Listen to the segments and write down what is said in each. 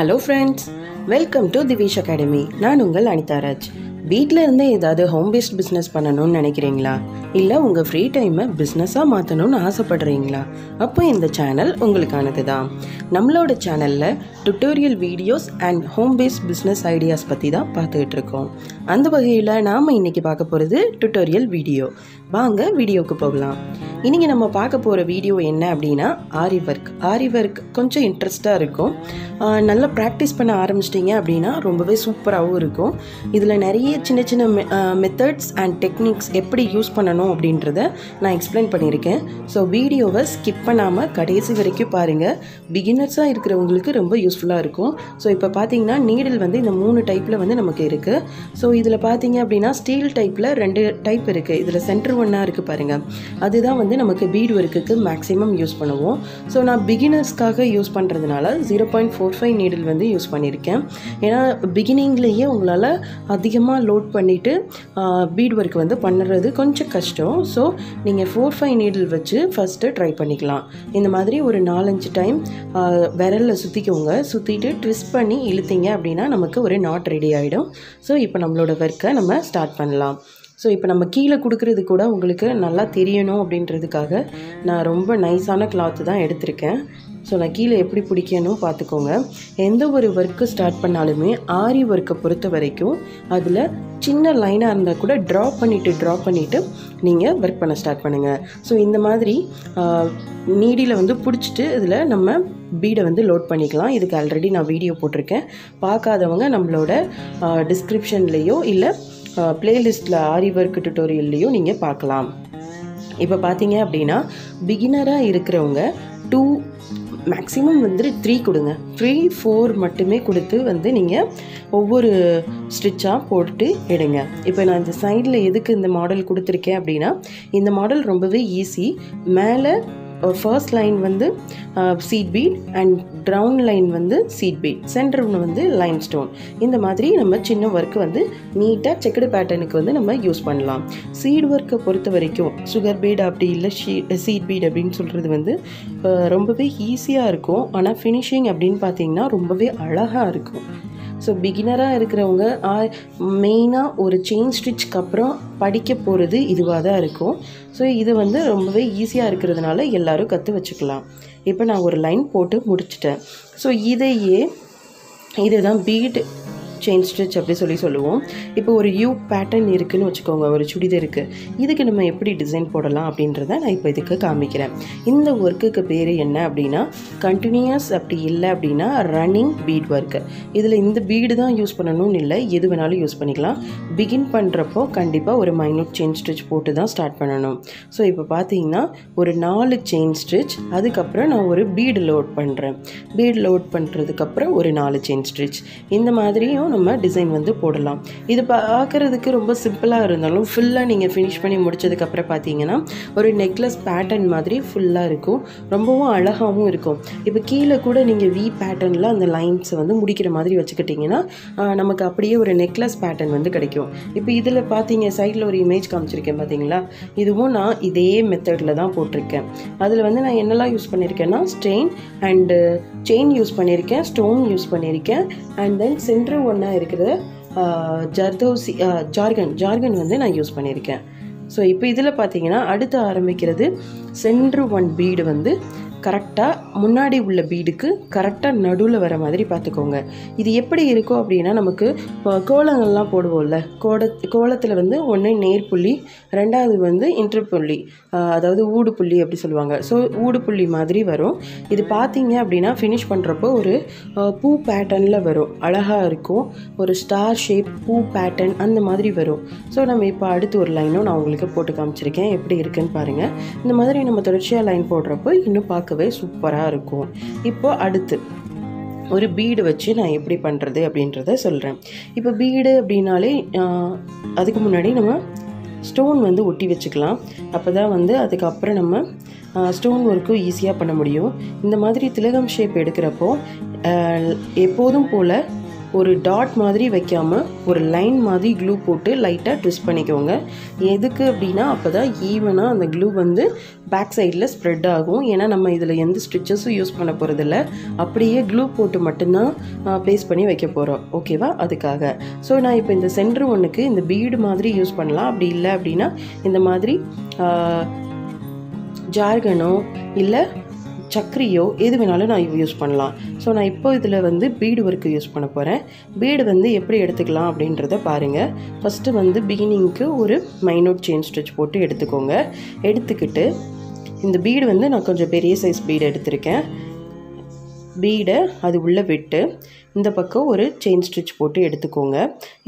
Hello friends welcome to Divish academy நான் உங்கள் அனிதாராஜ் வீட்டில் இருந்தே ஏதாவது ஹோம் பேஸ்ட் பிஸ்னஸ் பண்ணணும்னு நினைக்கிறீங்களா? இல்லை உங்கள் ஃப்ரீ டைமை பிஸ்னஸாக மாற்றணும்னு ஆசைப்படுறீங்களா? அப்போ இந்த சேனல் உங்களுக்கானது தான் நம்மளோட சேனலில் tutorial videos and home based business ideas பற்றி தான் பார்த்துக்கிட்டு இருக்கோம் அந்த வகையில் நாம் இன்றைக்கி பார்க்க போகிறது டுட்டோரியல் வீடியோ வாங்க வீடியோவுக்கு போகலாம். இன்றைக்கி நம்ம பார்க்க போகிற வீடியோ என்ன அப்படின்னா ஆரி ஒர்க் ஆரி ஒர்க் கொஞ்சம் இன்ட்ரெஸ்ட்டாக இருக்கும். நல்லா ப்ராக்டிஸ் பண்ண ஆரம்பிச்சிட்டிங்க அப்படின்னா ரொம்பவே சூப்பராகவும் இருக்கும். இதில் நிறைய சின்ன சின்ன மெத்தட்ஸ் அண்ட் டெக்னிக்ஸ் எப்படி யூஸ் பண்ணணும் அப்படின்றத நான் எக்ஸ்பிளைன் பண்ணியிருக்கேன். ஸோ வீடியோவை ஸ்கிப் பண்ணாமல் கடைசி வரைக்கும் பாருங்கள் பிகினர்ஸாக இருக்கிறவங்களுக்கு ரொம்ப யூஸ்ஃபுல்லாக இருக்கும். ஸோ இப்போ பார்த்தீங்கன்னா நீடில் வந்து இந்த மூணு டைப்பில் வந்து நமக்கு இருக்குது ஸோ இதில் பார்த்தீங்க அப்படின்னா ஸ்டீல் டைப்பில் ரெண்டு டைப் இருக்குது இதில் சென்டர் ஒன்னாக இருக்குது பாருங்கள் அதுதான் வந்து நமக்கு பீட் ஒர்க்குக்கு மேக்ஸிமம் யூஸ் பண்ணுவோம். ஸோ நான் பிகினர்ஸ்க்காக யூஸ் பண்ணுறதுனால zero point four five needle வந்து யூஸ் பண்ணியிருக்கேன். ஏன்னா பிகினிங்லேயே உங்களால் அதிகமாக லோட் பண்ணிவிட்டு பீட் ஒர்க் வந்து பண்ணுறது கொஞ்சம் கஷ்டம். ஸோ நீங்கள் ஃபோர் ஃபைவ் நீடில் வச்சு ஃபஸ்ட்டு ட்ரை பண்ணிக்கலாம். இந்த மாதிரி ஒரு நாலஞ்சு டைம் விரலில் சுற்றிக்கோங்க சுற்றிட்டு ட்விஸ்ட் பண்ணி இழுத்தீங்க அப்படின்னா நமக்கு ஒரு நாட் ரெடி ஆகிடும் ஸோ இப்போ நம்மளோட ஒர்க்கை நம்ம ஸ்டார்ட் பண்ணலாம். ஸோ இப்போ நம்ம கீழே கொடுக்குறது கூட உங்களுக்கு நல்லா தெரியணும் அப்படின்றதுக்காக நான் ரொம்ப நைஸான கிளாத்து தான் எடுத்திருக்கேன். ஸோ நான் கீழே எப்படி பிடிக்கணும் பார்த்துக்கோங்க. எந்த ஒரு ஒர்க்கு ஸ்டார்ட் பண்ணாலுமே ஆரி ஒர்க்கை பொறுத்த வரைக்கும் அதில் சின்ன லைனாக இருந்தால் கூட ட்ரா பண்ணிவிட்டு ட்ரா பண்ணிவிட்டு நீங்கள் ஒர்க் பண்ண ஸ்டார்ட் பண்ணுங்கள் ஸோ இந்த மாதிரி நீடியில் வந்து பிடிச்சிட்டு இதில் நம்ம பீடை வந்து லோட் பண்ணிக்கலாம். இதுக்கு ஆல்ரெடி நான் வீடியோ போட்டிருக்கேன். பார்க்காதவங்க நம்மளோட டிஸ்கிரிப்ஷன்லேயோ இல்லை பிளேலிஸ்ட்டில் ஆரி ஒர்க் டுட்டோரியல்லையும் நீங்கள் பார்க்கலாம். இப்போ பார்த்தீங்க அப்படின்னா பிகினராக இருக்கிறவங்க டூ மேக்ஸிமம் வந்து த்ரீ கொடுங்க. த்ரீ ஃபோர் மட்டுமே கொடுத்து வந்து நீங்கள் ஒவ்வொரு ஸ்டிச்சாக போட்டு எடுங்க. இப்போ நான் இந்த சைடில் எதுக்கு இந்த மாடல் கொடுத்துருக்கேன் அப்படின்னா இந்த மாடல் ரொம்பவே ஈஸி மேலே ஃபர்ஸ்ட் லைன் வந்து seed bead and drawn line வந்து சீட் பீட் சென்டர் ஒன்று வந்து லைன் ஸ்டோன் இந்த மாதிரி நம்ம சின்ன ஒர்க்கு வந்து நீட்டாக செக்கடு பேட்டர்னுக்கு வந்து நம்ம யூஸ் பண்ணலாம். சீட் ஒர்க்கை பொறுத்த வரைக்கும் சுகர் பீட் அப்படி இல்லை ஷீ சீட் பீட் அப்படின்னு சொல்கிறது வந்து ரொம்பவே ஈஸியாக இருக்கும். ஆனால் ஃபினிஷிங் அப்படின்னு பார்த்தீங்கன்னா ரொம்பவே அழகாக இருக்கும். ஸோ பிகினராக இருக்கிறவங்க மெயினாக ஒரு செயின் ஸ்டிச்சுக்கு அப்புறம் படிக்க போகிறது இதுவாக தான் இருக்கும். ஸோ இது வந்து ரொம்பவே ஈஸியாக இருக்கிறதுனால எல்லோரும் கற்று வச்சுக்கலாம். இப்போ நான் ஒரு லைன் போட்டு முடிச்சிட்டேன். ஸோ இதையே இதுதான் பீட் செயின் ஸ்டிச் அப்படி சொல்லி சொல்லுவோம். இப்போ ஒரு யூ பேட்டர்ன் இருக்குதுன்னு வச்சுக்கோங்க ஒரு சுடிதருக்கு. இதுக்கு நம்ம எப்படி டிசைன் போடலாம் அப்படின்றத நான் இப்போ இதுக்கு காமிக்கிறேன். இந்த ஒர்க்குக்கு பேர் என்ன அப்படின்னா கண்டினியூஸ் அப்படி இல்லை அப்படின்னா ரன்னிங் பீட் ஒர்க்கு இதில் இந்த பீடு தான் யூஸ் பண்ணணும்னு இல்லை எது வேணாலும் யூஸ் பண்ணிக்கலாம். பிகின் பண்ணுறப்போ கண்டிப்பாக ஒரு மைனூட் செயின் ஸ்டிச் போட்டு தான் ஸ்டார்ட் பண்ணணும். ஸோ இப்போ பார்த்தீங்கன்னா ஒரு நாலு செயின் ஸ்டிச் அதுக்கப்புறம் நான் ஒரு பீடு லோட் பண்ணுறேன் பீடு லோட் பண்ணுறதுக்கப்புறம் ஒரு நாலு செயின் ஸ்டிச் இந்த மாதிரியும் நம்ம டிசைன் வந்து போடலாம். இது பார்க்குறதுக்கு ரொம்ப சிம்பிளாக இருந்தாலும் ஃபுல்லாக நீங்கள் ஃபினிஷ் பண்ணி முடிச்சதுக்கப்புறம் பார்த்தீங்கன்னா ஒரு நெக்லஸ் பேட்டர்ன் மாதிரி ஃபுல்லாக இருக்கும். ரொம்பவும் அழகாகவும் இருக்கும். இப்போ கீழே கூட நீங்கள் வி பேட்டர்னில் அந்த லைன்ஸை வந்து முடிக்கிற மாதிரி வச்சுக்கிட்டிங்கன்னா நமக்கு அப்படியே ஒரு நெக்லஸ் பேட்டர்ன் வந்து கிடைக்கும். இப்போ இதில் பார்த்தீங்க சைடில் ஒரு இமேஜ் காமிச்சிருக்கேன் பார்த்தீங்களா இதுவும் நான் இதே மெத்தடில் தான் போட்டிருக்கேன். அதில் வந்து நான் என்னெல்லாம் யூஸ் பண்ணியிருக்கேன்னா ஸ்டெயின் அண்டு செயின் யூஸ் பண்ணியிருக்கேன் ஸ்டோன் யூஸ் பண்ணியிருக்கேன் அண்ட் தென் சென்ட்ரு ஒன்றா இருக்கிற ஜர்தோசி ஜார்கன் ஜார்கன் வந்து நான் யூஸ் பண்ணியிருக்கேன். ஸோ இப்போ இதில் பார்த்தீங்கன்னா அடுத்து ஆரம்பிக்கிறது சென்ட்ரு ஒன் பீடு வந்து கரெக்டாக முன்னாடி உள்ள பீடுக்கு கரெக்டாக நடுவில் வர மாதிரி பார்த்துக்கோங்க. இது எப்படி இருக்கும் அப்படின்னா நமக்கு கோலங்கள்லாம் போடுவோம்ல. கோட கோலத்தில் வந்து ஒன்று நேர்புள்ளி ரெண்டாவது வந்து இன்டர்புள்ளி அதாவது ஊடு புள்ளி அப்படி சொல்லுவாங்க. ஸோ ஊடு புள்ளி மாதிரி வரும். இது பார்த்தீங்க அப்படின்னா ஃபினிஷ் பண்ணுறப்போ ஒரு பூ பேட்டர்னில் வரும். அழகாக இருக்கும். ஒரு ஸ்டார் ஷேப் பூ பேட்டர்ன் அந்த மாதிரி வரும். ஸோ நம்ம இப்போ அடுத்து ஒரு லைனும் நான் உங்களுக்கு போட்டு காமிச்சிருக்கேன். எப்படி இருக்குன்னு பாருங்கள் இந்த மாதிரி நம்ம தொடர்ச்சியாக லைன் போடுறப்போ இன்னும் பார்க்க பார்க்கவே சூப்பராக இருக்கும். இப்போ அடுத்து ஒரு பீடு வச்சு நான் எப்படி பண்ணுறது அப்படின்றத சொல்கிறேன் இப்போ பீடு அப்படின்னாலே அதுக்கு முன்னாடி நம்ம ஸ்டோன் வந்து ஒட்டி வச்சுக்கலாம். அப்போ தான் வந்து அதுக்கப்புறம் நம்ம ஸ்டோன் ஒர்க்கும் ஈஸியாக பண்ண முடியும். இந்த மாதிரி திலகம் ஷேப் எடுக்கிறப்போ எப்போதும் போல் ஒரு டாட் மாதிரி வைக்காமல் ஒரு லைன் மாதிரி க்ளூ போட்டு லைட்டாக ட்விஸ்ட் பண்ணிக்கோங்க. எதுக்கு அப்படின்னா அப்போ தான் ஈவனாக அந்த க்ளூ வந்து பேக் சைடில் ஸ்ப்ரெட் ஆகும். ஏன்னா நம்ம இதில் எந்த ஸ்டிச்சஸும் யூஸ் பண்ண போகிறதில்ல அப்படியே க்ளூ போட்டு மட்டும்தான் ப்ளேஸ் பண்ணி வைக்க போகிறோம் ஓகேவா அதுக்காக. ஸோ நான் இப்போ இந்த சென்டர் ஒன்றுக்கு இந்த பீடு மாதிரி யூஸ் பண்ணலாம். அப்படி இல்லை அப்படின்னா இந்த மாதிரி ஜார்கனோ இல்லை சக்கரியோ எது வேணாலும் நான் யூஸ் பண்ணலாம். ஸோ நான் இப்போ இதில் வந்து பீடு ஒர்க்கு யூஸ் பண்ண போகிறேன் பீடு வந்து எப்படி எடுத்துக்கலாம் அப்படின்றத பாருங்கள் ஃபஸ்ட்டு வந்து பிகினிங்க்கு ஒரு மைனூட் செயின் ஸ்டிச் போட்டு எடுத்துக்கோங்க. எடுத்துக்கிட்டு இந்த பீடு வந்து நான் கொஞ்சம் பெரிய சைஸ் பீடு எடுத்திருக்கேன். பீடை அது உள்ளே விட்டு இந்த பக்கம் ஒரு செயின் ஸ்டிச் போட்டு எடுத்துக்கோங்க.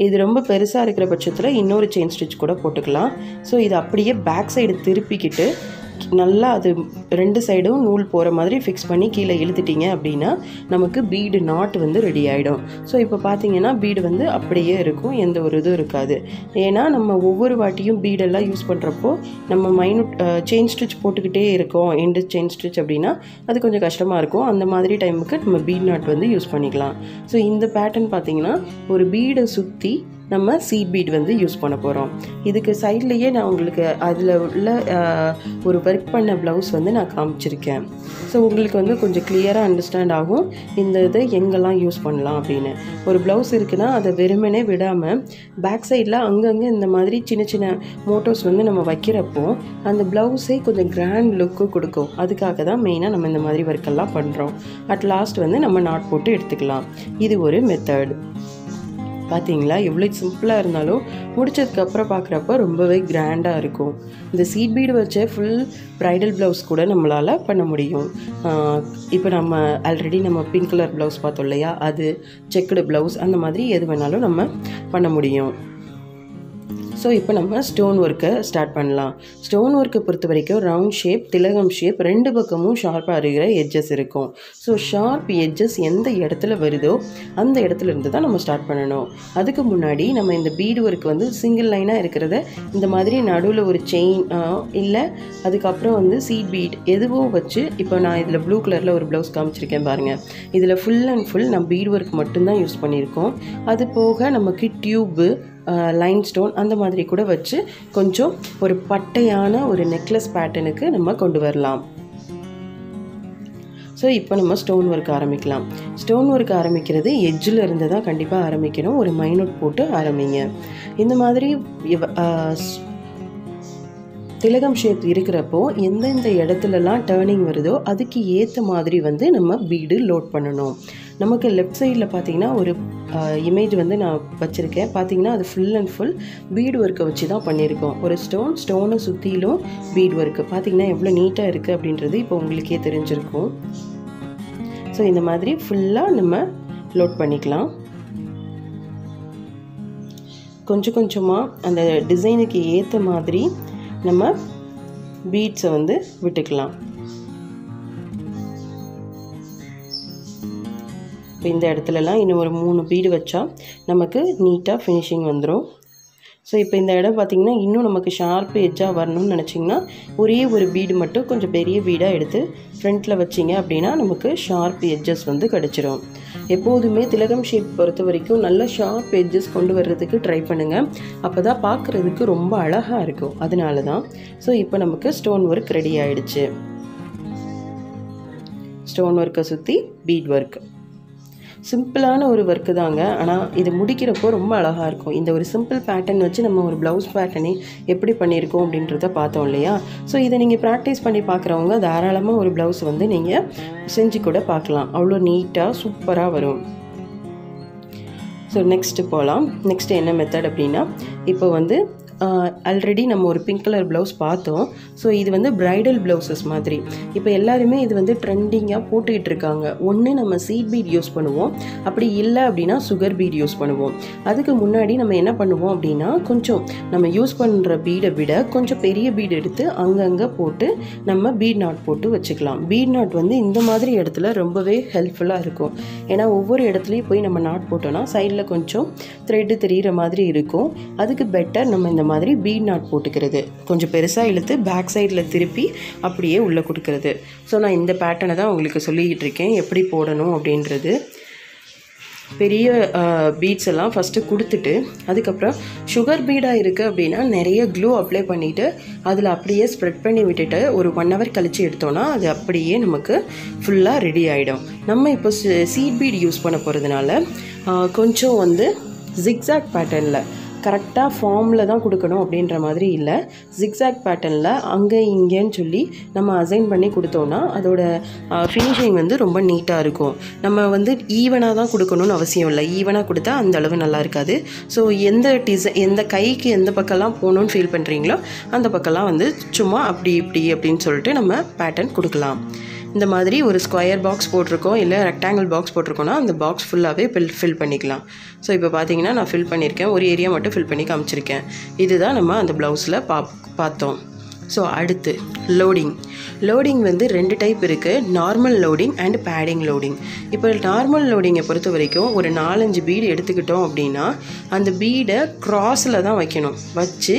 இது ரொம்ப பெருசாக இருக்கிற பட்சத்தில் இன்னொரு செயின் ஸ்டிச் கூட போட்டுக்கலாம். ஸோ இது அப்படியே பேக் சைடு திருப்பிக்கிட்டு நல்லா அது ரெண்டு சைடும் நூல் போகிற மாதிரி ஃபிக்ஸ் பண்ணி கீழே இழுத்துட்டிங்க அப்படின்னா நமக்கு பீடு நாட் வந்து ரெடி ஆகிடும் ஸோ இப்போ பார்த்தீங்கன்னா பீடு வந்து அப்படியே இருக்கும். எந்த ஒரு இதுவும் இருக்காது. ஏன்னா நம்ம ஒவ்வொரு வாட்டியும் பீடெல்லாம் யூஸ் பண்ணுறப்போ நம்ம மைனூட் செயின் ஸ்டிச் போட்டுக்கிட்டே இருக்கோம். எண்டு செயின் ஸ்டிச் அப்படின்னா அது கொஞ்சம் கஷ்டமாக இருக்கும். அந்த மாதிரி டைமுக்கு நம்ம பீட் நாட் வந்து யூஸ் பண்ணிக்கலாம். ஸோ இந்த பேட்டர்ன் பார்த்தீங்கன்னா ஒரு பீடை சுற்றி நம்ம சீட் பீட் வந்து யூஸ் பண்ண போகிறோம் இதுக்கு சைட்லேயே நான் உங்களுக்கு அதில் உள்ள ஒரு ஒர்க் பண்ண ப்ளவுஸ் வந்து நான் காமிச்சிருக்கேன். ஸோ உங்களுக்கு வந்து கொஞ்சம் கிளியராக அண்டர்ஸ்டாண்ட் ஆகும். இந்த இதை எங்கெல்லாம் யூஸ் பண்ணலாம் அப்படின்னு. ஒரு ப்ளவுஸ் இருக்குன்னா அதை வெறுமனே விடாமல் பேக் சைடில் அங்கங்கே இந்த மாதிரி சின்ன சின்ன மோட்டோஸ் வந்து நம்ம வைக்கிறப்போ அந்த ப்ளவுஸே கொஞ்சம் கிராண்ட் லுக்கு கொடுக்கும். அதுக்காக தான் மெயினாக நம்ம இந்த மாதிரி ஒர்க்கெல்லாம் பண்ணுறோம் அட் லாஸ்ட் வந்து நம்ம நாட் போட்டு எடுத்துக்கலாம். இது ஒரு மெத்தட் பார்த்தீங்களா எவ்வளோ சிம்பிளாக இருந்தாலும் முடிச்சதுக்கப்புறம் பார்க்குறப்ப ரொம்பவே கிராண்டாக இருக்கும். இந்த சீட் பீடு வச்ச ஃபுல் ப்ரைடல் ப்ளவுஸ் கூட நம்மளால் பண்ண முடியும். இப்போ நம்ம ஆல்ரெடி நம்ம பிங்க் கலர் ப்ளவுஸ் பார்த்தோம் இல்லையா? அது செக்குடு ப்ளவுஸ் அந்த மாதிரி எது வேணாலும் நம்ம பண்ண முடியும். ஸோ இப்போ நம்ம ஸ்டோன் ஒர்க்கை ஸ்டார்ட் பண்ணலாம். ஸ்டோன் ஒர்க்கை பொறுத்த வரைக்கும் ரவுண்ட் ஷேப் திலகம் ஷேப் ரெண்டு பக்கமும் ஷார்ப்பாக இருக்கிற எட்ஜஸ் இருக்கும். ஸோ ஷார்ப் எட்ஜஸ் எந்த இடத்துல வருதோ அந்த இடத்துல இருந்து தான் நம்ம ஸ்டார்ட் பண்ணணும். அதுக்கு முன்னாடி நம்ம இந்த பீடு ஒர்க் வந்து சிங்கிள் லைனாக இருக்கிறத இந்த மாதிரி நடுவில் ஒரு செயின் இல்லை அதுக்கப்புறம் வந்து சீட் பீட் எதுவோ வச்சு இப்போ நான் இதில் ப்ளூ கலரில் ஒரு ப்ளவுஸ் காமிச்சிருக்கேன் பாருங்கள் இதில் ஃபுல் அண்ட் ஃபுல் நான் பீட் ஒர்க் மட்டும்தான் யூஸ் பண்ணியிருக்கோம். அது போக நமக்கு டியூப்பு லைன் ஸ்டோன் அந்த மாதிரி கூட வச்சு கொஞ்சம் ஒரு பட்டையான ஒரு நெக்லஸ் பேட்டர்னுக்கு நம்ம கொண்டு வரலாம். ஸோ இப்போ நம்ம ஸ்டோன் ஒர்க் ஆரம்பிக்கலாம். ஸ்டோன் ஒர்க் ஆரம்பிக்கிறது எட்ஜில் இருந்து தான் கண்டிப்பாக ஆரம்பிக்கணும். ஒரு மைனூட் போட்டு ஆரம்பிங்க. இந்த மாதிரி திலகம் ஷேப் இருக்கிறப்போ எந்தெந்த இடத்துலலாம் டேர்னிங் வருதோ அதுக்கு ஏற்ற மாதிரி வந்து நம்ம பீடு லோட் பண்ணணும். நமக்கு லெஃப்ட் சைடில் பார்த்தீங்கன்னா ஒரு இமேஜ் வந்து நான் வச்சுருக்கேன். பார்த்தீங்கன்னா அது ஃபுல் அண்ட் ஃபுல் பீட் ஒர்க்கை வச்சு தான் பண்ணியிருக்கோம். ஒரு ஸ்டோன் ஸ்டோனை சுற்றிலும் பீட் ஒர்க்கு பார்த்தீங்கன்னா எவ்வளோ நீட்டாக இருக்குது அப்படின்றது இப்போ உங்களுக்கே தெரிஞ்சிருக்கும். ஸோ இந்த மாதிரி ஃபுல்லாக நம்ம லோட் பண்ணிக்கலாம். கொஞ்சம் கொஞ்சமாக அந்த டிசைனுக்கு ஏற்ற மாதிரி நம்ம பீட்ஸை வந்து விட்டுக்கலாம். இப்போ இந்த இடத்துலலாம் இன்னும் ஒரு மூணு பீடு வச்சா நமக்கு நீட்டாக ஃபினிஷிங் வந்துடும் ஸோ இப்போ இந்த இடம் பார்த்திங்கன்னா இன்னும் நமக்கு ஷார்ப் எட்ஜாக வரணும்னு நினச்சிங்கன்னா ஒரே ஒரு பீடு மட்டும் கொஞ்சம் பெரிய பீடாக எடுத்து ஃப்ரண்ட்டில் வச்சிங்க அப்படின்னா நமக்கு ஷார்ப் எட்ஜஸ் வந்து கிடச்சிரும். எப்போதுமே திலகம் ஷேப் பொறுத்த வரைக்கும் நல்ல ஷார்ப் எட்ஜஸ் கொண்டு வர்றதுக்கு ட்ரை பண்ணுங்கள் அப்போ தான் பார்க்குறதுக்கு ரொம்ப அழகாக இருக்கும். அதனால தான் ஸோ இப்போ நமக்கு ஸ்டோன் ஒர்க் ரெடி ஆகிடுச்சு ஸ்டோன் ஒர்க்கை சுற்றி பீட் ஒர்க் சிம்பிளான ஒரு ஒர்க்கு தாங்க. ஆனால் இது முடிக்கிறப்போ ரொம்ப அழகாக இருக்கும். இந்த ஒரு சிம்பிள் பேட்டர்ன் வச்சு நம்ம ஒரு ப்ளவுஸ் பேட்டர்னே எப்படி பண்ணியிருக்கோம் அப்படின்றத பார்த்தோம் இல்லையா? ஸோ இதை நீங்கள் ப்ராக்டிஸ் பண்ணி பார்க்குறவங்க தாராளமாக ஒரு ப்ளவுஸ் வந்து நீங்கள் செஞ்சு கூட பார்க்கலாம். அவ்வளோ நீட்டாக சூப்பராக வரும். ஸோ நெக்ஸ்ட்டு போகலாம் நெக்ஸ்ட்டு என்ன மெத்தட் அப்படின்னா இப்போ வந்து ஆல்ரெடி நம்ம ஒரு பிங்க் கலர் ப்ளவுஸ் பார்த்தோம். ஸோ இது வந்து ப்ரைடல் ப்ளவுசஸ் மாதிரி. இப்போ எல்லாருமே இது வந்து ட்ரெண்டிங்காக போட்டுக்கிட்டு இருக்காங்க. ஒன்று நம்ம சீட் பீட் யூஸ் பண்ணுவோம். அப்படி இல்லை அப்படின்னா சுகர் பீட் யூஸ் பண்ணுவோம். அதுக்கு முன்னாடி நம்ம என்ன பண்ணுவோம் அப்படின்னா கொஞ்சம் நம்ம யூஸ் பண்ணுற பீடை விட கொஞ்சம் பெரிய பீடு எடுத்து அங்கங்கே போட்டு நம்ம பீட் நாட் போட்டு வச்சுக்கலாம். பீட் நாட் வந்து இந்த மாதிரி இடத்துல ரொம்பவே ஹெல்ப்ஃபுல்லாக இருக்கும். ஏன்னா ஒவ்வொரு இடத்துலையும் போய் நம்ம நாட் போட்டோம்னா சைடில் கொஞ்சம் த்ரெட்டு தெரிகிற மாதிரி இருக்கும். அதுக்கு பெட்டர் நம்ம இந்த மாதிரி பீட் நாட் போட்டுக்கிறது. கொஞ்சம் பெருசாக இழுத்து பேக் சைடில் திருப்பி அப்படியே உள்ளே கொடுக்கறது. ஸோ நான் இந்த பேட்டர்னை தான் உங்களுக்கு சொல்லிக்கிட்டு இருக்கேன். எப்படி போடணும் அப்படின்றது. பெரிய பீட்ஸ் எல்லாம் ஃபஸ்ட்டு கொடுத்துட்டு அதுக்கப்புறம் சுகர் பீடாக இருக்குது அப்படின்னா நிறைய க்ளூ அப்ளை பண்ணிவிட்டு அதில் அப்படியே ஸ்ப்ரெட் பண்ணி விட்டுட்டு ஒரு ஒன் ஹவர் கழித்து எடுத்தோன்னா அது அப்படியே நமக்கு ஃபுல்லாக ரெடி ஆகிடும் நம்ம இப்போ சீட் பீட் யூஸ் பண்ண போகிறதுனால கொஞ்சம் வந்து ஜிக்ஸாக் பேட்டர்னில் கரெக்டாக ஃபார்மில் தான் கொடுக்கணும் அப்படின்ற மாதிரி இல்லை. ஜிக்ஸாக் பேட்டர்னில் அங்கே இங்கேன்னு சொல்லி நம்ம அசைன் பண்ணி கொடுத்தோன்னா அதோட ஃபினிஷிங் வந்து ரொம்ப நீட்டாக இருக்கும். நம்ம வந்து ஈவனாக தான் கொடுக்கணும்னு அவசியம் இல்லை. ஈவனாக கொடுத்தா அந்த அளவு நல்லா இருக்காது. ஸோ எந்த டிசை எந்த கைக்கு எந்த பக்கம்லாம் போகணுன்னு ஃபீல் பண்ணுறீங்களோ அந்த பக்கம்லாம் வந்து சும்மா அப்படி இப்படி அப்படின்னு சொல்லிட்டு நம்ம பேட்டர்ன் கொடுக்கலாம். இந்த மாதிரி ஒரு ஸ்கொயர் பாக்ஸ் போட்டிருக்கோம் இல்லை ரெக்டாங்கிள் பாக்ஸ் போட்டிருக்கோன்னா அந்த பாக்ஸ் ஃபுல்லாகவே ஃபில் ஃபில் பண்ணிக்கலாம். ஸோ இப்போ பார்த்தீங்கன்னா நான் ஃபில் பண்ணியிருக்கேன் ஒரு ஏரியா மட்டும் ஃபில் பண்ணி காமிச்சிருக்கேன். இதுதான் நம்ம அந்த ப்ளவுஸில் பா பார்த்தோம். ஸோ அடுத்து லோடிங் லோடிங் வந்து ரெண்டு டைப் இருக்குது normal loading and padding loading இப்போ நார்மல் லோடிங்கை பொறுத்த வரைக்கும் ஒரு நாலஞ்சு பீடு எடுத்துக்கிட்டோம் அப்படின்னா அந்த பீடை க்ராஸில் தான் வைக்கணும். வச்சு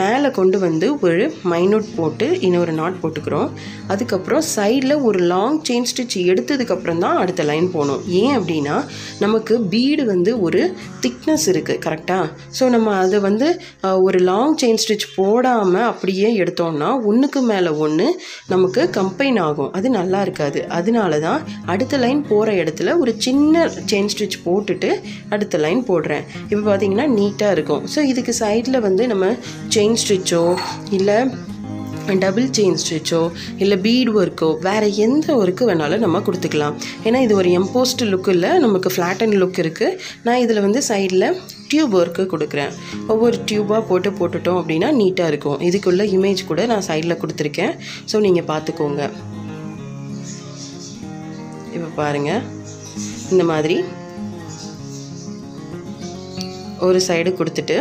மேலே கொண்டு வந்து ஒரு மைனூட் போட்டு இன்னொரு நாட் போட்டுக்கிறோம். அதுக்கப்புறம் சைடில் ஒரு லாங் செயின் ஸ்டிச் எடுத்ததுக்கப்புறம் தான் அடுத்த லைன் போகணும். ஏன் அப்படின்னா நமக்கு பீடு வந்து ஒரு திக்னஸ் இருக்குது கரெக்டாக ஸோ நம்ம அதை வந்து ஒரு லாங் செயின் ஸ்டிச் போடாமல் அப்படியே எடுத்தோம்னா ஒன்றுக்கு மேலே ஒன்று நமக்கு கம்பைன் ஆகும். அது நல்லா இருக்காது. அதனால தான் அடுத்த லைன் போகிற இடத்துல ஒரு சின்ன செயின் ஸ்டிச் போட்டுட்டு அடுத்த லைன் போடுறேன். இப்போ பார்த்தீங்கன்னா நீட்டாக இருக்கும். ஸோ இதுக்கு சைடில் வந்து நம்ம செயின் ஸ்டிச்சோ இல்லை டபுள் செயின் ஸ்டிச்சோ இல்லை பீட் ஒர்க்கோ வேறு எந்த ஒர்க்கு வேணாலும் நம்ம கொடுத்துக்கலாம். ஏன்னா இது ஒரு எம்போஸ்ட் லுக் இல்லை நமக்கு ஃப்ளாட்டன் லுக் இருக்குது நான் இதில் வந்து சைடில் டியூப் ஒர்க்கு கொடுக்குறேன். ஒவ்வொரு டியூபாக போட்டு போட்டுட்டோம் அப்படின்னா நீட்டாக இருக்கும். இதுக்குள்ள இமேஜ் கூட நான் சைடில் கொடுத்துருக்கேன். ஸோ நீங்கள் பார்த்துக்கோங்க. இப்போ பாருங்கள் இந்த மாதிரி ஒரு சைடு கொடுத்துட்டு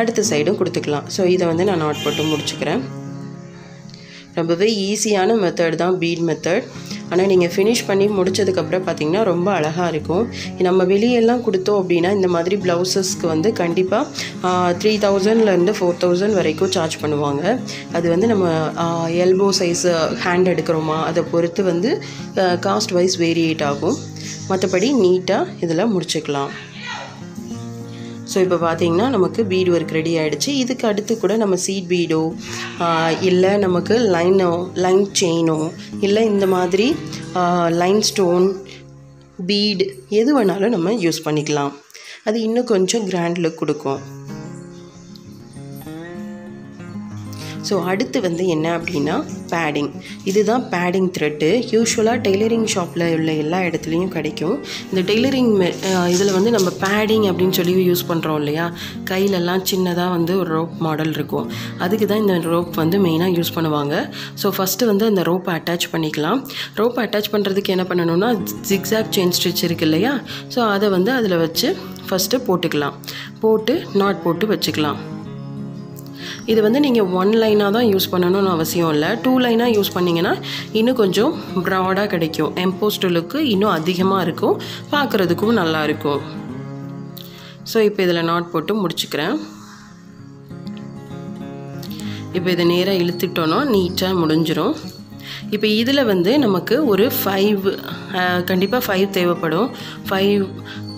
அடுத்த சைடும் கொடுத்துக்கலாம். ஸோ இதை வந்து நான் நாட் போட்டு முடிச்சுக்கிறேன். ரொம்பவே ஈஸியான மெத்தட் தான் பீட் மெத்தட் ஆனால் நீங்கள் ஃபினிஷ் பண்ணி முடிச்சதுக்கப்புறம் பார்த்தீங்கன்னா ரொம்ப அழகாக இருக்கும். நம்ம வெளியெல்லாம் கொடுத்தோம் அப்படின்னா இந்த மாதிரி ப்ளவுசஸ்க்கு வந்து கண்டிப்பாக த்ரீ தௌசண்ட்லேருந்து ஃபோர் தௌசண்ட் வரைக்கும் சார்ஜ் பண்ணுவாங்க. அது வந்து நம்ம எல்போ சைஸு ஹேண்ட் எடுக்கிறோமா அதை பொறுத்து வந்து காஸ்ட் வைஸ் வேரியேட் ஆகும். மற்றபடி நீட்டாக இதில் முடிச்சுக்கலாம். ஸோ இப்போ பார்த்திங்கன்னா நமக்கு பீட் ஒர்க் ரெடி ஆகிடுச்சு இதுக்கு அடுத்து கூட நம்ம சீட் பீடோ இல்லை நமக்கு லைனோ லைன் செயினோ இல்லை இந்த மாதிரி லைன் ஸ்டோன் பீடு எது வேணாலும் நம்ம யூஸ் பண்ணிக்கலாம். அது இன்னும் கொஞ்சம் கிராண்ட் லுக் கொடுக்கும். ஸோ அடுத்து வந்து என்ன அப்படின்னா பேடிங் இதுதான் பேடிங் த்ரெட்டு யூஸ்வலாக டெய்லரிங் ஷாப்பில் உள்ள எல்லா இடத்துலையும் கிடைக்கும். இந்த டெய்லரிங் இதில் வந்து நம்ம பேடிங் அப்படின்னு சொல்லி யூஸ் பண்ணுறோம் இல்லையா? கையிலெல்லாம் சின்னதாக வந்து ஒரு ரோப் மாடல் இருக்கும். அதுக்கு தான் இந்த ரோப் வந்து மெயினாக யூஸ் பண்ணுவாங்க. ஸோ ஃபஸ்ட்டு வந்து அந்த ரோப்பை அட்டாச் பண்ணிக்கலாம். ரோப்பை அட்டாச் பண்ணுறதுக்கு என்ன பண்ணணும்னா ஜிக்ஸாக் செயின் ஸ்டிச் இருக்கு இல்லையா? ஸோ அதை வந்து அதில் வச்சு ஃபஸ்ட்டு போட்டுக்கலாம். போட்டு நாட் போட்டு வச்சுக்கலாம். இது வந்து நீங்கள் ஒன் லைனாக தான் யூஸ் பண்ணணும்னு அவசியம் இல்லை. டூ லைனாக யூஸ் பண்ணிங்கன்னா இன்னும் கொஞ்சம் ப்ராடாக கிடைக்கும். எம்போஸ்ட் லுக்கு இன்னும் அதிகமாக இருக்கும். பார்க்குறதுக்கும் நல்லா இருக்கும். ஸோ இப்போ இதில் நாட் போட்டு முடிச்சுக்கிறேன். இப்போ இதை நேராக இழுத்துட்டோன்னா நீட்டாக முடிஞ்சிடும் இப்போ இதில் வந்து நமக்கு ஒரு ஃபைவ் கண்டிப்பாக ஃபைவ் தேவைப்படும். ஃபைவ்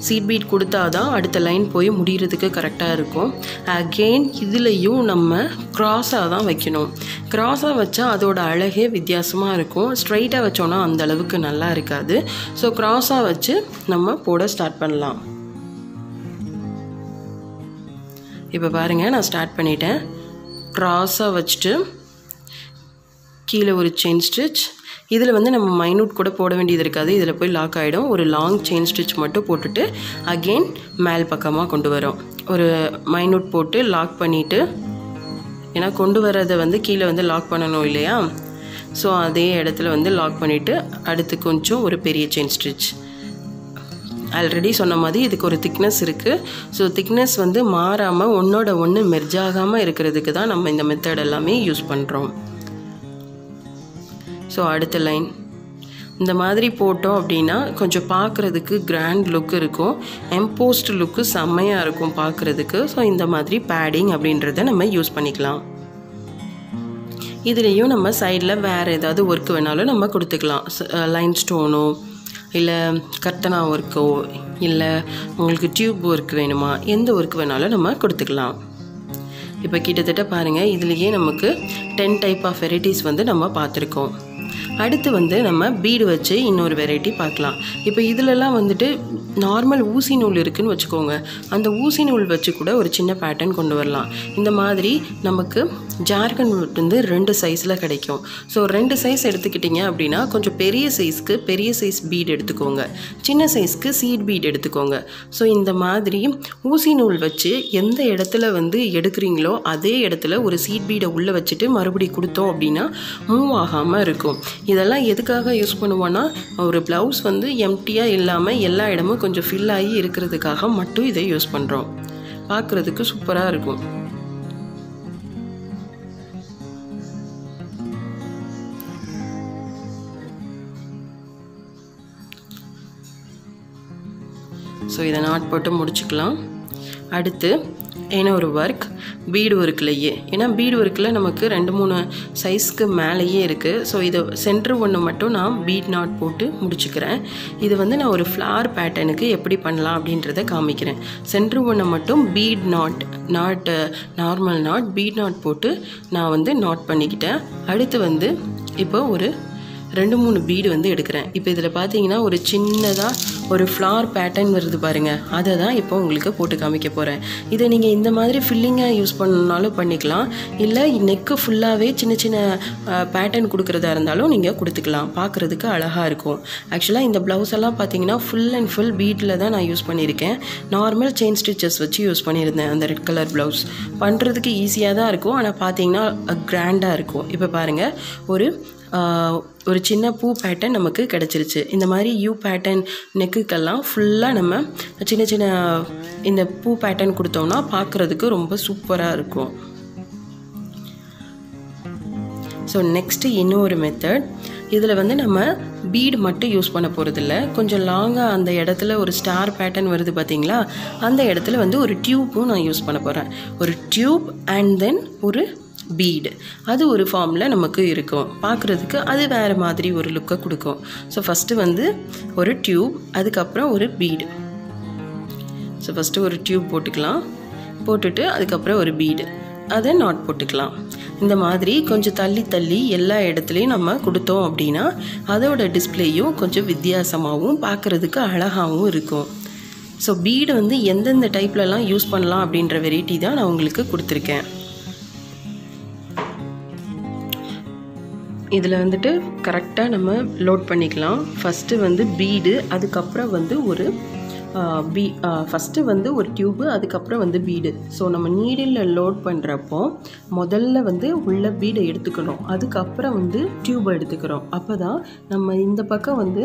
சீட் பீட் கொடுத்தா தான் அடுத்த லைன் போய் முடிகிறதுக்கு கரெக்டாக இருக்கும். அகெயின் இதுலேயும் நம்ம க்ராஸாக தான் வைக்கணும். க்ராஸாக வச்சா அதோட அழகே வித்தியாசமாக இருக்கும். ஸ்ட்ரைட்டாக வச்சோன்னா அந்த அளவுக்கு நல்லா இருக்காது. ஸோ க்ராஸாக வச்சு நம்ம போட ஸ்டார்ட் பண்ணலாம். இப்போ பாருங்கள் நான் ஸ்டார்ட் பண்ணிட்டேன். க்ராஸாக வச்சுட்டு கீழே ஒரு செயின் ஸ்டிச் இதில் வந்து நம்ம மைனூட் கூட போட வேண்டியது இருக்காது. இதில் போய் லாக் ஆகிடும் ஒரு லாங் செயின் ஸ்டிச் மட்டும் போட்டுட்டு அகெயின் மேல் பக்கமாக கொண்டு வரோம். ஒரு மைனூட் போட்டு லாக் பண்ணிவிட்டு ஏன்னா கொண்டு வர்றதை வந்து கீழே வந்து லாக் பண்ணணும் இல்லையா? ஸோ அதே இடத்துல வந்து லாக் பண்ணிவிட்டு அடுத்து கொஞ்சம் ஒரு பெரிய செயின் ஸ்டிச் ஆல்ரெடி சொன்ன மாதிரி இதுக்கு ஒரு திக்னஸ் இருக்குது ஸோ திக்னஸ் வந்து மாறாமல் ஒன்றோட ஒன்று மெர்ஜ் ஆகாமல் இருக்கிறதுக்கு தான் நம்ம இந்த மெத்தட் எல்லாமே யூஸ் பண்ணுறோம் ஸோ அடுத்த லைன் இந்த மாதிரி போட்டோம் அப்படின்னா கொஞ்சம் பார்க்குறதுக்கு கிராண்ட் லுக் இருக்கும். எம்போஸ்ட் லுக்கு செம்மையாக இருக்கும் பார்க்குறதுக்கு. ஸோ இந்த மாதிரி பேடிங் அப்படின்றத நம்ம யூஸ் பண்ணிக்கலாம். இதுலேயும் நம்ம சைடில் வேறு ஏதாவது ஒர்க் வேணாலும் நம்ம கொடுத்துக்கலாம். லைன் ஸ்டோனோ இல்லை கர்த்தனா ஒர்க்கோ இல்லை உங்களுக்கு டியூப் ஒர்க் வேணுமா எந்த ஒர்க் வேணாலும் நம்ம கொடுத்துக்கலாம். இப்போ கிட்டத்தட்ட பாருங்கள் இதுலேயே நமக்கு டென் டைப் ஆஃப் வெரைட்டிஸ் வந்து நம்ம பார்த்துருக்கோம். அடுத்து வந்து நம்ம பீடு வச்சு இன்னொரு வெரைட்டி பார்க்கலாம். இப்போ இதிலலாம் வந்துட்டு நார்மல் ஊசி நூல் இருக்குதுன்னு வச்சுக்கோங்க. அந்த ஊசி நூல் வச்சு கூட ஒரு சின்ன பேட்டர்ன் கொண்டு வரலாம். இந்த மாதிரி நமக்கு ஜார்க்கண்ட் வந்து ரெண்டு சைஸில் கிடைக்கும். ஸோ ரெண்டு சைஸ் எடுத்துக்கிட்டிங்க அப்படின்னா கொஞ்சம் பெரிய சைஸ்க்கு பெரிய சைஸ் பீட் எடுத்துக்கோங்க. சின்ன சைஸ்க்கு சீட் பீட் எடுத்துக்கோங்க. ஸோ இந்த மாதிரி ஊசி நூல் வச்சு எந்த இடத்துல வந்து எடுக்கிறீங்களோ அதே இடத்துல ஒரு சீட் பீடை உள்ளே வச்சுட்டு மறுபடி கொடுத்தோம் அப்படின்னா மூவ் ஆகாமல் இருக்கும். இதெல்லாம் எதுக்காக யூஸ் பண்ணுவோன்னா ஒரு ப்ளவுஸ் வந்து எம்டியாக இல்லாமல் எல்லா இடமும் கொஞ்சம் ஃபில் ஆகி இருக்கிறதுக்காக மட்டும் இதை யூஸ் பண்ணுறோம் பார்க்குறதுக்கு சூப்பராக இருக்கும். ஸோ இதை நாட் போட்டு முடிச்சுக்கலாம். அடுத்து ஏன்னா ஒரு ஒர்க் பீடு ஒர்க்லேயே ஏன்னா பீடு ஒர்க்கில் நமக்கு ரெண்டு மூணு சைஸ்க்கு மேலேயே இருக்குது ஸோ இதை சென்ட்ரு ஒன்று மட்டும் நான் பீட் நாட் போட்டு முடிச்சுக்கிறேன். இது வந்து நான் ஒரு ஃப்ளார் பேட்டர்னுக்கு எப்படி பண்ணலாம் அப்படின்றத காமிக்கிறேன். சென்ட்ரு ஒன்று மட்டும் bead knot knot normal knot bead knot போட்டு நான் வந்து நாட் பண்ணிக்கிட்டேன். அடுத்து வந்து இப்போ ஒரு ரெண்டு மூணு பீடு வந்து எடுக்கிறேன். இப்போ இதில் பார்த்தீங்கன்னா ஒரு சின்னதாக ஒரு ஃப்ளார் பேட்டர்ன் வருது பாருங்கள் அதை தான் இப்போ உங்களுக்கு போட்டு காமிக்க போகிறேன் இதை நீங்கள் இந்த மாதிரி ஃபில்லிங்காக யூஸ் பண்ணாலும் பண்ணிக்கலாம். இல்லை நெக்கு ஃபுல்லாகவே சின்ன சின்ன பேட்டர்ன் கொடுக்குறதா இருந்தாலும் நீங்கள் கொடுத்துக்கலாம். பார்க்குறதுக்கு அழகாக இருக்கும். ஆக்சுவலாக இந்த ப்ளவுஸ் எல்லாம் பார்த்தீங்கன்னா ஃபுல் அண்ட் ஃபுல் பீட்டில் தான் நான் யூஸ் பண்ணியிருக்கேன். நார்மல் செயின் ஸ்டிச்சஸ் வச்சு யூஸ் பண்ணியிருந்தேன் அந்த ரெட் கலர் ப்ளவுஸ் பண்ணுறதுக்கு ஈஸியாக தான் இருக்கும். ஆனால் பார்த்தீங்கன்னா கிராண்டாக இருக்கும். இப்போ பாருங்கள் ஒரு ஒரு சின்ன பூ பேட்டர்ன் நமக்கு கிடச்சிருச்சு. இந்த மாதிரி யூ பேட்டர்ன் நெக்குக்கெல்லாம் ஃபுல்லாக நம்ம சின்ன சின்ன இந்த பூ பேட்டர்ன் கொடுத்தோம்னா பார்க்குறதுக்கு ரொம்ப சூப்பராக இருக்கும். ஸோ நெக்ஸ்ட்டு இன்னொரு மெத்தட் இதில் வந்து நம்ம பீடு மட்டும் யூஸ் பண்ண போகிறதில்ல கொஞ்சம் லாங்காக அந்த இடத்துல ஒரு ஸ்டார் பேட்டர்ன் வருது பார்த்தீங்களா அந்த இடத்துல வந்து ஒரு டியூப்பும் நான் யூஸ் பண்ண போகிறேன் ஒரு டியூப் அண்ட் தென் ஒரு பீடு அது ஒரு ஃபார்மில் நமக்கு இருக்கும். பார்க்குறதுக்கு அது வேறு மாதிரி ஒரு லுக்கை கொடுக்கும். ஸோ ஃபஸ்ட்டு வந்து ஒரு டியூப் அதுக்கப்புறம் ஒரு பீடு ஸோ ஃபஸ்ட்டு ஒரு டியூப் போட்டுக்கலாம். போட்டுட்டு அதுக்கப்புறம் ஒரு பீடு அதை நாட் போட்டுக்கலாம். இந்த மாதிரி கொஞ்சம் தள்ளி தள்ளி எல்லா இடத்துலையும் நம்ம கொடுத்தோம் அப்படின்னா அதோட டிஸ்பிளேயும் கொஞ்சம் வித்தியாசமாகவும் பார்க்குறதுக்கு அழகாகவும் இருக்கும். ஸோ பீடு வந்து எந்தெந்த டைப்லலாம் யூஸ் பண்ணலாம் அப்படின்ற வெரைட்டி தான் நான் உங்களுக்கு கொடுத்துருக்கேன். இதில் வந்துட்டு கரெக்டாக நம்ம லோட் பண்ணிக்கலாம். ஃபஸ்ட்டு வந்து பீடு அதுக்கப்புறம் வந்து ஒரு பீ ஃபஸ்ட்டு வந்து ஒரு டியூப்பு அதுக்கப்புறம் வந்து பீடு. ஸோ நம்ம நீடில் லோட் பண்ணுறப்போ முதல்ல வந்து உள்ள பீடை எடுத்துக்கணும். அதுக்கப்புறம் வந்து டியூபை எடுத்துக்கிறோம். அப்போ தான் நம்ம இந்த பக்கம் வந்து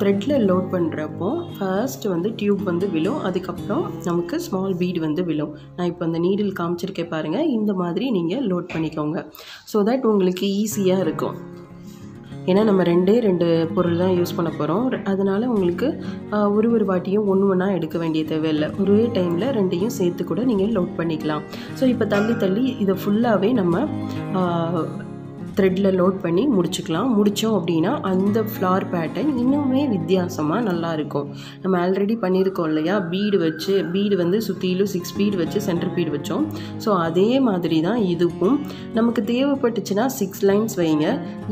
த்ரெட்டில் லோட் பண்ணுறப்போ ஃபர்ஸ்ட் வந்து டியூப் வந்து விழும். அதுக்கப்புறம் நமக்கு ஸ்மால் பீடு வந்து விழும். நான் இப்போ அந்த நீடில் காமிச்சிருக்கேன் பாருங்கள் இந்த மாதிரி நீங்கள் லோட் பண்ணிக்கோங்க. ஸோ தட் உங்களுக்கு ஈஸியாக இருக்கும். ஏன்னா நம்ம ரெண்டே ரெண்டு பொருள் தான் யூஸ் பண்ண போகிறோம் அதனால் உங்களுக்கு ஒரு ஒரு வாட்டியும் ஒன்று ஒன்றா எடுக்க வேண்டிய தேவையில்லை. ஒரே டைமில் ரெண்டையும் சேர்த்து கூட நீங்கள் லோட் பண்ணிக்கலாம். ஸோ இப்போ தள்ளி தள்ளி இதை ஃபுல்லாகவே நம்ம த்ரெட்டில் லோட் பண்ணி முடிச்சுக்கலாம். முடித்தோம் அப்படின்னா அந்த ஃப்ளார் பேட்டர்ன் இன்னுமே வித்தியாசமாக நல்லாயிருக்கும் நம்ம ஆல்ரெடி பண்ணியிருக்கோம் இல்லையா? பீடு வச்சு பீடு வந்து சுற்றிலும் சிக்ஸ் பீடு வச்சு சென்டர் பீடு வச்சோம். ஸோ அதே மாதிரி தான் இதுவும் நமக்கு தேவைப்பட்டுச்சுன்னா சிக்ஸ் லைன்ஸ் வைங்க.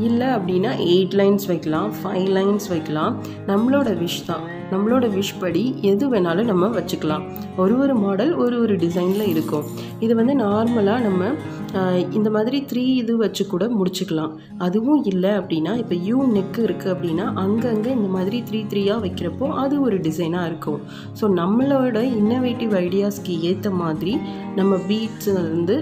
இல்லை அப்படின்னா எயிட் லைன்ஸ் வைக்கலாம் ஃபைவ் லைன்ஸ் வைக்கலாம். நம்மளோட விஷ் தான். நம்மளோட விஷ் படி எது வேணாலும் நம்ம வச்சுக்கலாம். ஒரு ஒரு மாடல் ஒரு ஒரு டிசைனில் இருக்கும். இது வந்து நார்மலாக நம்ம இந்த மாதிரி த்ரீ இது வச்சு கூட வச்சுக்கலாம். அதுவும் இல்லை அப்படின்னா இப்போ யூ நெக்கு இருக்குது அப்படின்னா அங்கங்கே இந்த மாதிரி த்ரீ த்ரீயாக வைக்கிறப்போ அது ஒரு டிசைனாக இருக்கும். ஸோ நம்மளோட இன்னோவேட்டிவ் ஐடியாஸ்க்கு ஏற்ற மாதிரி நம்ம பீட்ஸ்லேருந்து வந்து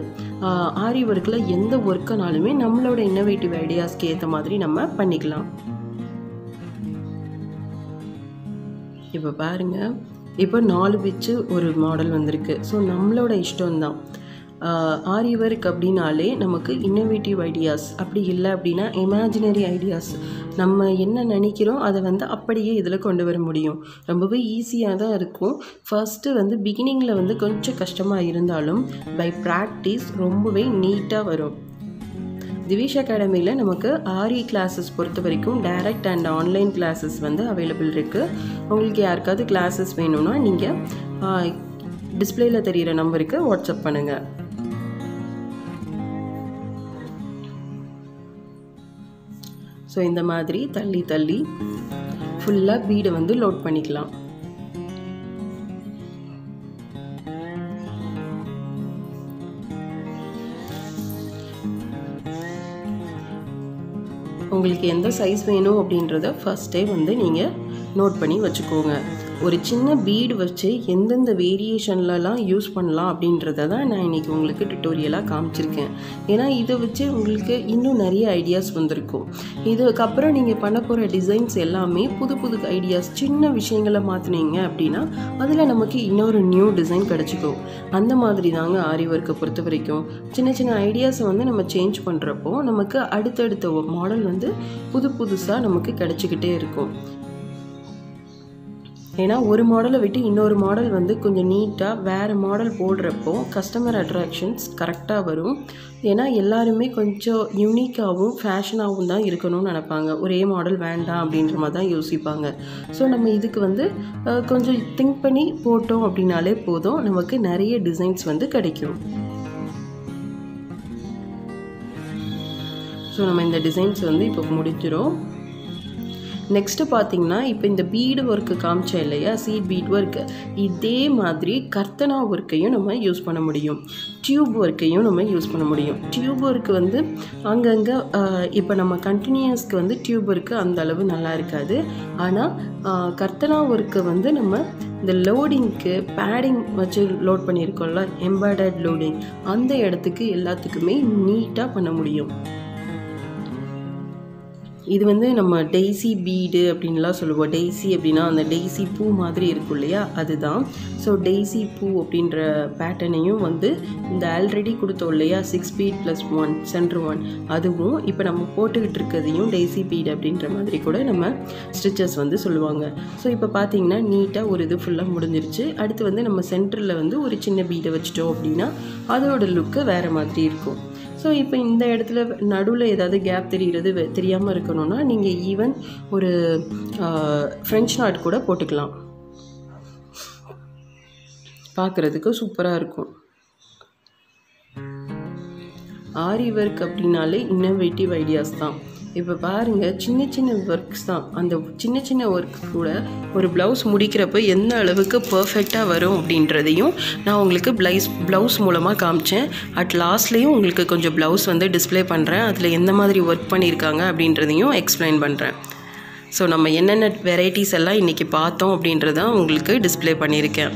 ஆரி ஒர்க்கில் எந்த ஒர்க்குனாலுமே நம்மளோட இன்னோவேட்டிவ் ஐடியாஸ்க்கு ஏற்ற மாதிரி நம்ம பண்ணிக்கலாம். இப்போ பாருங்கள் இப்போ நாலு பிச்சு ஒரு மாடல் வந்திருக்கு. ஸோ நம்மளோட இஷ்டம்தான். ஆரி ஒர்க் அப்படின்னாலே நமக்கு இன்னோவேட்டிவ் ஐடியாஸ் அப்படி இல்லை அப்படின்னா இமேஜினரி ஐடியாஸ் நம்ம என்ன நினைக்கிறோம் அதை வந்து அப்படியே இதில் கொண்டு வர முடியும். ரொம்பவே ஈஸியாக தான் இருக்கும். ஃபர்ஸ்ட்டு வந்து பிகினிங்கில் வந்து கொஞ்சம் கஷ்டமாக இருந்தாலும் பை ப்ராக்டிஸ் ரொம்பவே நீட்டாக வரும். திவிஷ் அகாடமியில் நமக்கு ஆரி கிளாஸஸ் பொறுத்த வரைக்கும் டைரக்ட் அண்ட் ஆன்லைன் கிளாஸஸ் வந்து அவைலபிள் இருக்குது உங்களுக்கு யாருக்காவது கிளாஸஸ் வேணும்னா நீங்கள் டிஸ்பிளேயில் தெரிகிற நம்பருக்கு வாட்ஸ்அப் பண்ணுங்கள் ஸோ இந்த மாதிரி தள்ளி தள்ளி ஃபுல்லாக பீடை வந்து லோட் பண்ணிக்கலாம். உங்களுக்கு எந்த சைஸ் வேணும் அப்படின்றத ஃபஸ்ட்டே வந்து நீங்கள் நோட் பண்ணி வச்சுக்கோங்க. ஒரு சின்ன பீடு வச்சு எந்தெந்த வேரியேஷன்லலாம் யூஸ் பண்ணலாம் அப்படின்றத தான் நான் இன்றைக்கி உங்களுக்கு டிட்டோரியலாக காமிச்சிருக்கேன். ஏன்னா இதை வச்சு உங்களுக்கு இன்னும் நிறைய ஐடியாஸ் வந்திருக்கும். இதுக்கப்புறம் நீங்கள் பண்ண போகிற டிசைன்ஸ் எல்லாமே புது புது ஐடியாஸ் சின்ன விஷயங்களை மாற்றினீங்க அப்படின்னா அதில் நமக்கு இன்னொரு நியூ டிசைன் கிடச்சிக்கும். அந்த மாதிரி தாங்க ஆரி ஒர்க்கை பொறுத்த வரைக்கும். சின்ன சின்ன ஐடியாஸை வந்து நம்ம சேஞ்ச் பண்ணுறப்போ நமக்கு அடுத்தடுத்த மாடல் வந்து புது புதுசாக நமக்கு கிடச்சிக்கிட்டே இருக்கும். ஏன்னா ஒரு மாடலை விட்டு இன்னொரு மாடல் வந்து கொஞ்சம் நீட்டாக வேறு மாடல் போடுறப்போ கஸ்டமர் அட்ராக்ஷன்ஸ் கரெக்டாக வரும். ஏன்னா எல்லாருமே கொஞ்சம் யூனிக்காகவும் ஃபேஷனாகவும் தான் இருக்கணும்னு நினப்பாங்க. ஒரே மாடல் வேண்டாம் அப்படின்ற மாதிரி தான் யோசிப்பாங்க. ஸோ நம்ம இதுக்கு வந்து கொஞ்சம் திங்க் பண்ணி போட்டோம் அப்படின்னாலே போதும். நமக்கு நிறைய டிசைன்ஸ் வந்து கிடைக்கும். ஸோ நம்ம இந்த டிசைன்ஸ் வந்து இப்போ முடிச்சிடும் நெக்ஸ்ட்டு பார்த்தீங்கன்னா இப்போ இந்த பீடு ஒர்க்கு காமிச்சேன் இல்லையா? சீட் பீட் ஒர்க்கு இதே மாதிரி கர்த்தனா ஒர்க்கையும் நம்ம யூஸ் பண்ண முடியும். டியூப் ஒர்க்கையும் நம்ம யூஸ் பண்ண முடியும். டியூப் ஒர்க்கு வந்து அங்கங்கே இப்போ நம்ம கண்டினியூஸ்க்கு வந்து டியூப் ஒர்க்கு அந்த அளவு நல்லா இருக்காது. ஆனால் கர்த்தனா ஒர்க்கு வந்து நம்ம இந்த லோடிங்க்கு பேடிங் வச்சு லோட் பண்ணியிருக்கோம்ல எம்பாய்டர்ட் லோடிங் அந்த இடத்துக்கு எல்லாத்துக்குமே நீட்டாக பண்ண முடியும். இது வந்து நம்ம டெய்ஸி பீடு அப்படின்லாம் சொல்லுவோம். டெய்ஸி அப்படின்னா அந்த டெய்ஸி பூ மாதிரி இருக்கும் இல்லையா? அதுதான். ஸோ டெய்ஸி பூ அப்படின்ற பேட்டர்னையும் வந்து இந்த ஆல்ரெடி கொடுத்தோம் இல்லையா? Six bead plus one centre one அதுவும் இப்போ நம்ம போட்டுக்கிட்டு இருக்கிறதையும் டெய்ஸி பீட் அப்படின்ற மாதிரி கூட நம்ம ஸ்டிச்சஸ் வந்து சொல்லுவாங்க. ஸோ இப்போ பார்த்தீங்கன்னா நீட்டாக ஒரு இது ஃபுல்லாக முடிஞ்சிருச்சு. அடுத்து வந்து நம்ம சென்டரில் வந்து ஒரு சின்ன பீடை வச்சிட்டோம் அப்படின்னா அதோட லுக்கு வேறு மாதிரி இருக்கும். ஸோ இப்போ இந்த இடத்துல நடுவில் ஏதாவது கேப் தெரிகிறது தெரியாமல் இருக்கணும்னா நீங்கள் ஈவன் ஒரு ஃப்ரெஞ்ச் நாட் கூட போட்டுக்கலாம். பார்க்குறதுக்கு சூப்பராக இருக்கும். ஆரி ஒர்க் அப்படின்னாலே இன்னோவேட்டிவ் ஐடியாஸ் தான். இப்போ பாருங்கள் சின்ன சின்ன ஒர்க்ஸ் தான். அந்த சின்ன சின்ன ஒர்க் கூட ஒரு ப்ளவுஸ் முடிக்கிறப்ப எந்த அளவுக்கு பர்ஃபெக்டாக வரும் அப்படின்றதையும் நான் உங்களுக்கு ப்ளைஸ் ப்ளவுஸ் மூலமாக காமிச்சேன். அட் லாஸ்ட்லேயும் உங்களுக்கு கொஞ்சம் ப்ளவுஸ் வந்து டிஸ்ப்ளே பண்ணுறேன் அதில் எந்த மாதிரி ஒர்க் பண்ணியிருக்காங்க அப்படின்றதையும் எக்ஸ்பிளைன் பண்ணுறேன் ஸோ நம்ம என்னென்ன வெரைட்டிஸ் எல்லாம் இன்றைக்கி பார்த்தோம் அப்படின்றத உங்களுக்கு டிஸ்ப்ளே பண்ணியிருக்கேன்.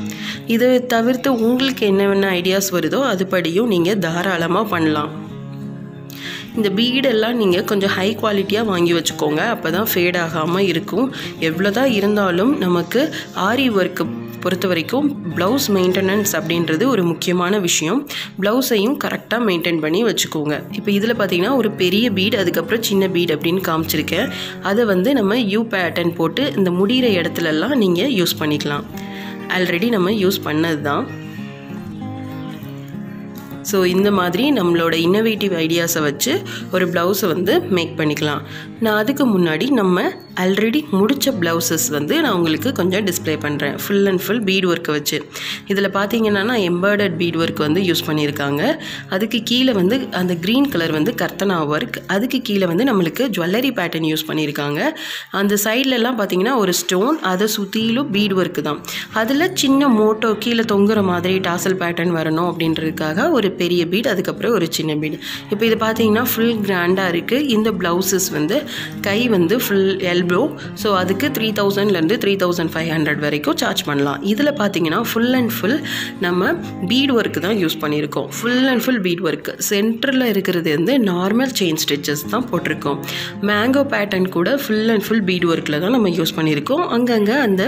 இதை தவிர்த்து உங்களுக்கு என்னென்ன ஐடியாஸ் வருதோ அதுபடியும் நீங்கள் தாராளமாக பண்ணலாம். இந்த பீடெல்லாம் நீங்கள் கொஞ்சம் ஹை குவாலிட்டியாக வாங்கி வச்சுக்கோங்க. அப்போ தான் ஃபேட் ஆகாமல் இருக்கும். எவ்வளோ தான் இருந்தாலும் நமக்கு ஆரி ஒர்க்கு பொறுத்த வரைக்கும் ப்ளவுஸ் மெயின்டெனன்ஸ் அப்படின்றது ஒரு முக்கியமான விஷயம். ப்ளவுஸையும் கரெக்டாக மெயின்டைன் பண்ணி வச்சுக்கோங்க. இப்போ இதில் பார்த்தீங்கன்னா ஒரு பெரிய பீட் அதுக்கப்புறம் சின்ன பீட் அப்படின்னு காமிச்சிருக்கேன். அதை வந்து நம்ம யூ பேட்டர்ன் போட்டு இந்த முடிகிற இடத்துலலாம் நீங்கள் யூஸ் பண்ணிக்கலாம். ஆல்ரெடி நம்ம யூஸ் பண்ணது தான் ஸோ இந்த மாதிரி நம்மளோட இன்னோவேட்டிவ் ஐடியாஸை வச்சு ஒரு ப்ளவுஸை வந்து மேக் பண்ணிக்கலாம். நான் அதுக்கு முன்னாடி நம்ம ஆல்ரெடி முடித்த ப்ளவுசஸ் வந்து நான் உங்களுக்கு கொஞ்சம் டிஸ்ப்ளே பண்ணுறேன் ஃபுல் அண்ட் ஃபுல் பீட் ஒர்க்கை வச்சு. இதில் பார்த்தீங்கன்னா நான் எம்பாய்டர்ட் பீட் ஒர்க் வந்து யூஸ் பண்ணியிருக்காங்க. அதுக்கு கீழே வந்து அந்த க்ரீன் கலர் வந்து கர்த்தனா ஒர்க் அதுக்கு கீழே வந்து நம்மளுக்கு ஜுவல்லரி பேட்டர்ன் யூஸ் பண்ணியிருக்காங்க. அந்த சைட்லலாம் பார்த்தீங்கன்னா ஒரு ஸ்டோன் அதை சுற்றிலும் பீட் ஒர்க்கு தான். அதில் சின்ன மோட்டோ கீழே தொங்குற மாதிரி டாசல் பேட்டர்ன் வரணும் அப்படின்றதுக்காக ஒரு பெரிய பீட் அதுக்கப்புறம் ஒரு சின்ன பீட் இப்போ இது பார்த்தீங்கன்னா ஃபுல் கிராண்டாக இருக்குது இந்த ப்ளவுசஸ் வந்து கை வந்து ஃபுல் எல்போ ஸோ அதுக்கு த்ரீ தௌசண்ட்லேருந்து த்ரீ தௌசண்ட் ஃபைவ் ஹண்ட்ரட் வரைக்கும் சார்ஜ் பண்ணலாம். இதில் பார்த்தீங்கன்னா ஃபுல் அண்ட் ஃபுல் நம்ம பீட் ஒர்க்கு தான் யூஸ் பண்ணியிருக்கோம். Full and full bead work சென்டரில் இருக்கிறது வந்து நார்மல் செயின் ஸ்டிச்சஸ் தான் போட்டிருக்கோம். மேங்கோ பேட்டர்ன் கூட ஃபுல் அண்ட் ஃபுல் பீட் ஒர்க்கில் தான் நம்ம யூஸ் பண்ணியிருக்கோம். அங்கங்கே அந்த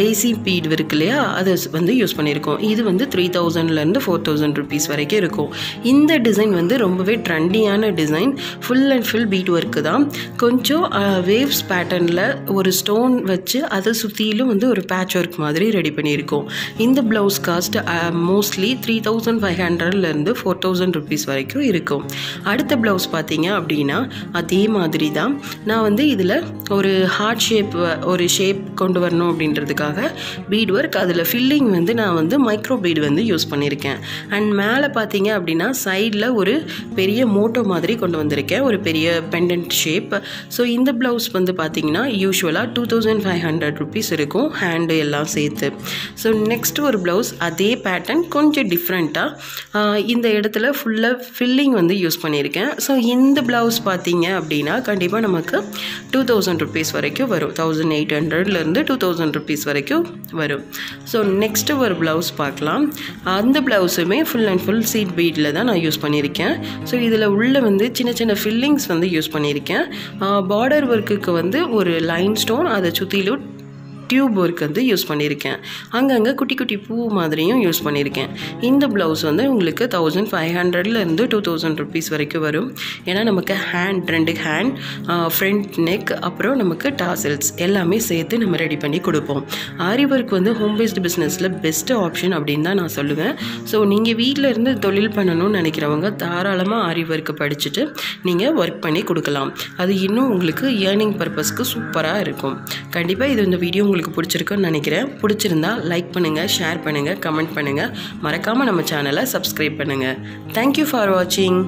டெய்ஸி பீட் இருக்கு இல்லையா அதை வந்து யூஸ் பண்ணியிருக்கோம். இது வந்து த்ரீ தௌசண்ட்லேருந்து ஃபோர் தௌசண்ட் ருபீஸ் வரைக்கும் இருக்கும். இந்த டிசைன் வந்து ரொம்பவே ட்ரெண்டியான design full and full bead work தான். கொஞ்சம் வேவ்ஸ் பேட்டர்னில் ஒரு ஸ்டோன் வச்சு அதை சுற்றிலும் வந்து ஒரு பேட்ச் ஒர்க் மாதிரி ரெடி பண்ணியிருக்கோம். இந்த blouse cost mostly three thousand five ஹண்ட்ரட்லேருந்து ஃபோர் தௌசண்ட் ருபீஸ் வரைக்கும் இருக்கும். அடுத்த ப்ளவுஸ் பார்த்தீங்க அப்படின்னா அதே மாதிரி தான் நான் வந்து இதில் ஒரு ஹார்ட் ஷேப் ஒரு ஷேப் கொண்டு வரணும் அப்படின்றதுக்காக பீட் ஒர்க் அதில் ஃபில்லிங் வந்து நான் வந்து மைக்ரோ பீட் வந்து யூஸ் பண்ணியிருக்கேன். அண்ட் மேலே பார்த்தீங்க அப்படின்னா சைடில் ஒரு பெரிய மோட்டோ மாதிரி கொண்டு வந்திருக்கேன். ஒரு பெரிய பெண்டன்ட் ஷேப் ஸோ இந்த ப்ளவுஸ் வந்து பார்த்தீங்கன்னா யூஸ்வலாக two thousand five hundred rupees இருக்கும். ஹேண்டு எல்லாம் சேர்த்து. ஸோ நெக்ஸ்ட் ஒரு ப்ளவுஸ் அதே பேட்டர்ன் கொஞ்சம் டிஃப்ரெண்ட்டாக இந்த இடத்துல ஃபுல்லாக ஃபில்லிங் வந்து யூஸ் பண்ணியிருக்கேன். ஸோ இந்த ப்ளவுஸ் பார்த்தீங்க அப்படின்னா கண்டிப்பாக நமக்கு டூ தௌசண்ட் ருபீஸ் வரைக்கும் வரும். தௌசண்ட் எயிட் ஹண்ட்ரட்லேருந்து டூ தௌசண்ட் ருபீஸ் வரைக்கும் வரும். ஸோ நெக்ஸ்ட்டு ஒரு ப்ளவுஸ் பார்க்கலாம். அந்த ப்ளவுஸுமே ஃபுல் அண்ட் ஃபுல் சீட் பீட்டில் தான் நான் யூஸ் பண்ணியிருக்கேன். ஸோ இதில் உள்ள வந்து சின்ன சின்ன ஃபில்லிங்ஸ் வந்து யூஸ் பண்ணியிருக்கேன். பார்டர் ஒர்க்குக்கு வந்து ஒரு லைன் ஸ்டோன் அதை சுற்றிலும் டியூப் ஒர்க் வந்து யூஸ் பண்ணியிருக்கேன். அங்கங்கே குட்டி குட்டி பூ மாதிரியும் யூஸ் பண்ணியிருக்கேன். இந்த ப்ளவுஸ் வந்து உங்களுக்கு தௌசண்ட் ஃபைவ் ஹண்ட்ரட்லேருந்து டூ தௌசண்ட் ருபீஸ் வரைக்கும் வரும். ஏன்னா நமக்கு ஹேண்ட் ரெண்டு ஹேண்ட் ஃப்ரண்ட் நெக் அப்புறம் நமக்கு டாசல்ஸ் எல்லாமே சேர்த்து நம்ம ரெடி பண்ணி கொடுப்போம். ஆரி ஒர்க் வந்து ஹோம் பேஸ்டு பிஸ்னஸில் பெஸ்ட்டு ஆப்ஷன் அப்படின்னு தான் நான் சொல்லுவேன். ஸோ நீங்கள் வீட்டில் இருந்து தொழில் பண்ணணும்னு நினைக்கிறவங்க தாராளமாக ஆரி ஒர்க்கு படிச்சுட்டு நீங்கள் ஒர்க் பண்ணி கொடுக்கலாம். அது இன்னும் உங்களுக்கு ஏர்னிங் பர்பஸ்க்கு சூப்பராக இருக்கும். கண்டிப்பாக இது இந்த வீடியோ உங்களுக்கு உங்களுக்கு பிடிச்சிருக்குன்னு நினைக்கிறேன். பிடிச்சிருந்தா லைக் பண்ணுங்கள் ஷேர் பண்ணுங்கள் கமெண்ட் பண்ணுங்கள் மறக்காமல் நம்ம சேனலை சப்ஸ்கிரைப் பண்ணுங்கள் தேங்க்யூ ஃபார் வாட்சிங்